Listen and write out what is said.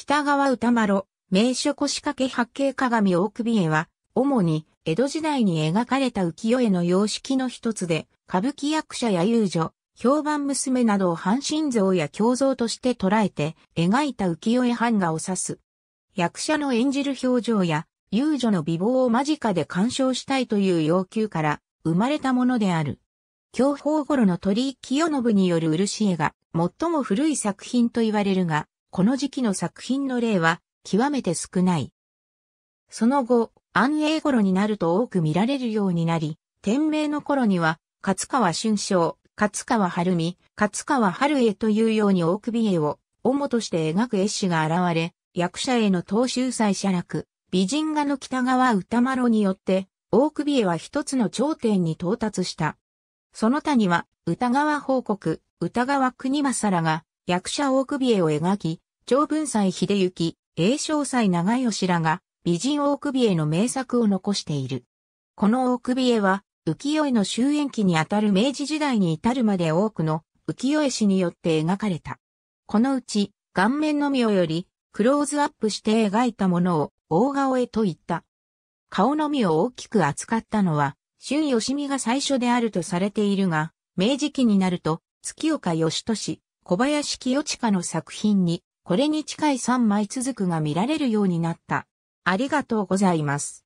北川歌丸、名所腰掛け八景鏡大首絵は、主に江戸時代に描かれた浮世絵の様式の一つで、歌舞伎役者や遊女、評判娘などを半身像や胸像として捉えて描いた浮世絵版画を指す。役者の演じる表情や遊女の美貌を間近で鑑賞したいという要求から生まれたものである。享保頃の鳥居清信による漆絵が最も古い作品と言われるが、この時期の作品の例は極めて少ない。その後、安永頃になると多く見られるようになり、天明の頃には、勝川春章、勝川春美、勝川春絵というように大首絵を、主として描く絵師が現れ、役者への東秀祭写楽、美人画の北川歌丸によって、大首絵は一つの頂点に到達した。その他には、歌川報告、歌川国政らが、役者大首絵を描き、長文祭秀行、栄翔祭長吉らが、美人大首絵の名作を残している。この大首絵は、浮世絵の終焉期にあたる明治時代に至るまで多くの浮世絵師によって描かれた。このうち、顔面のみをより、クローズアップして描いたものを大顔絵と言った。顔のみを大きく扱ったのは、春吉見が最初であるとされているが、明治期になると、月岡義俊、小林清親の作品に、これに近い3枚続くが見られるようになった。ありがとうございます。